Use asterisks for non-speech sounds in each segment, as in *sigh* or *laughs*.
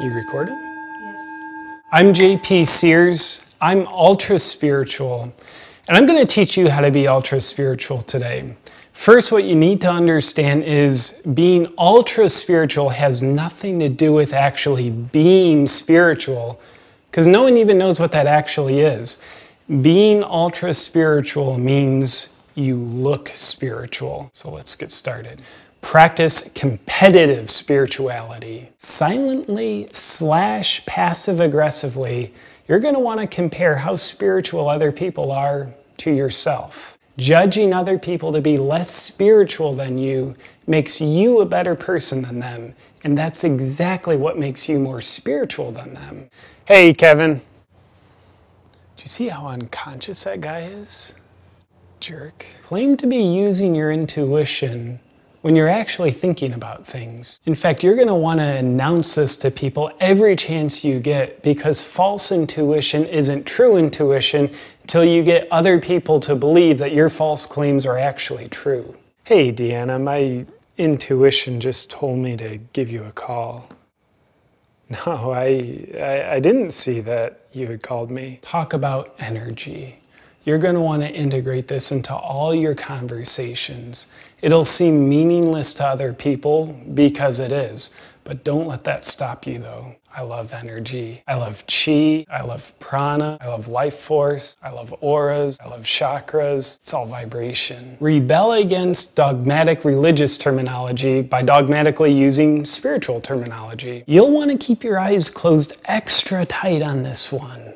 You recording? Yes. I'm JP Sears. I'm ultra spiritual, and I'm going to teach you how to be ultra spiritual today. First, what you need to understand is being ultra spiritual has nothing to do with actually being spiritual, because no one even knows what that actually is. Being ultra spiritual means you look spiritual. So let's get started. Practice competitive spirituality. Silently slash passive aggressively, you're going to want to compare how spiritual other people are to yourself. Judging other people to be less spiritual than you makes you a better person than them, and that's exactly what makes you more spiritual than them. Hey, Kevin. Do you see how unconscious that guy is? Jerk. Claim to be using your intuition when you're actually thinking about things. In fact, you're going to want to announce this to people every chance you get because false intuition isn't true intuition until you get other people to believe that your false claims are actually true. Hey, Deanna, my intuition just told me to give you a call. *laughs* No, I, I, I didn't see that you had called me. Talk about energy you're going to want to integrate this into all your conversations. It'll seem meaningless to other people because it is, but don't let that stop you though. I love energy. I love chi. I love prana. I love life force. I love auras. I love chakras. It's all vibration. Rebel against dogmatic religious terminology by dogmatically using spiritual terminology. You'll want to keep your eyes closed extra tight on this one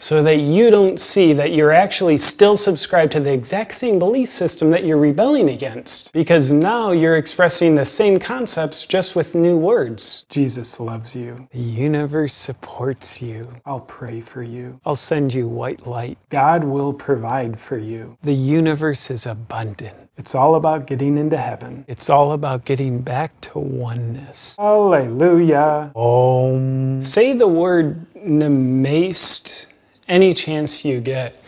so that you don't see that you're actually still subscribed to the exact same belief system that you're rebelling against. Because now you're expressing the same concepts just with new words. Jesus loves you. The universe supports you. I'll pray for you. I'll send you white light. God will provide for you. The universe is abundant. It's all about getting into heaven. It's all about getting back to oneness. Hallelujah. Om. Say the word namaste any chance you get.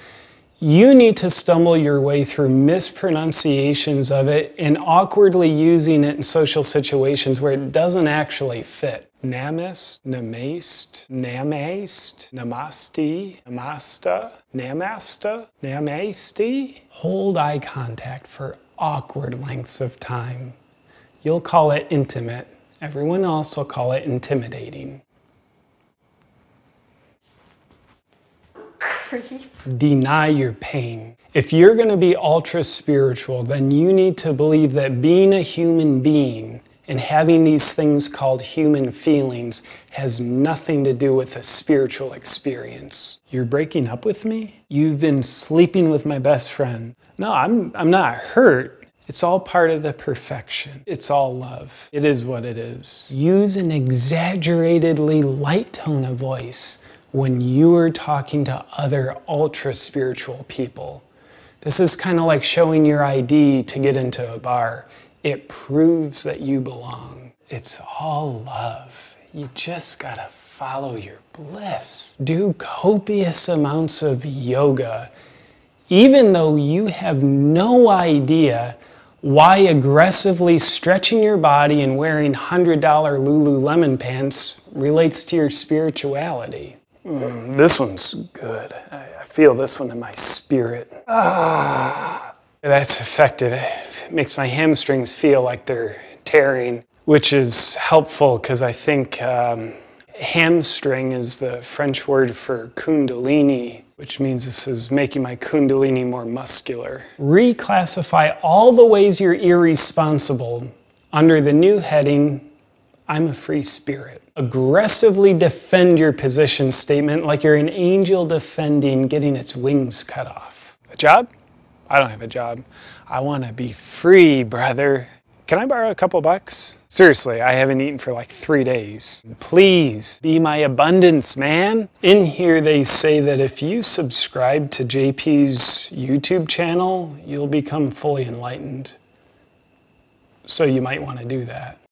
You need to stumble your way through mispronunciations of it and awkwardly using it in social situations where it doesn't actually fit. Namis, namaste, namaste, namasti, namasta, namasta, namaste. Hold eye contact for awkward lengths of time. You'll call it intimate. Everyone else will call it intimidating. Deny your pain. If you're going to be ultra spiritual, then you need to believe that being a human being and having these things called human feelings has nothing to do with a spiritual experience. You're breaking up with me? You've been sleeping with my best friend. No, I'm, I'm not hurt. It's all part of the perfection. It's all love. It is what it is. Use an exaggeratedly light tone of voice when you are talking to other ultra spiritual people. This is kind of like showing your ID to get into a bar. It proves that you belong. It's all love. You just gotta follow your bliss. Do copious amounts of yoga, even though you have no idea why aggressively stretching your body and wearing $100 Lululemon pants relates to your spirituality. Mm, this one's good. I, I feel this one in my spirit. Ah, that's effective. It makes my hamstrings feel like they're tearing, which is helpful because I think um, hamstring is the French word for kundalini, which means this is making my kundalini more muscular. Reclassify all the ways you're irresponsible under the new heading I'm a free spirit. Aggressively defend your position statement like you're an angel defending getting its wings cut off. A job? I don't have a job. I want to be free, brother. Can I borrow a couple bucks? Seriously, I haven't eaten for like three days. Please be my abundance, man. In here, they say that if you subscribe to JP's YouTube channel, you'll become fully enlightened. So you might want to do that.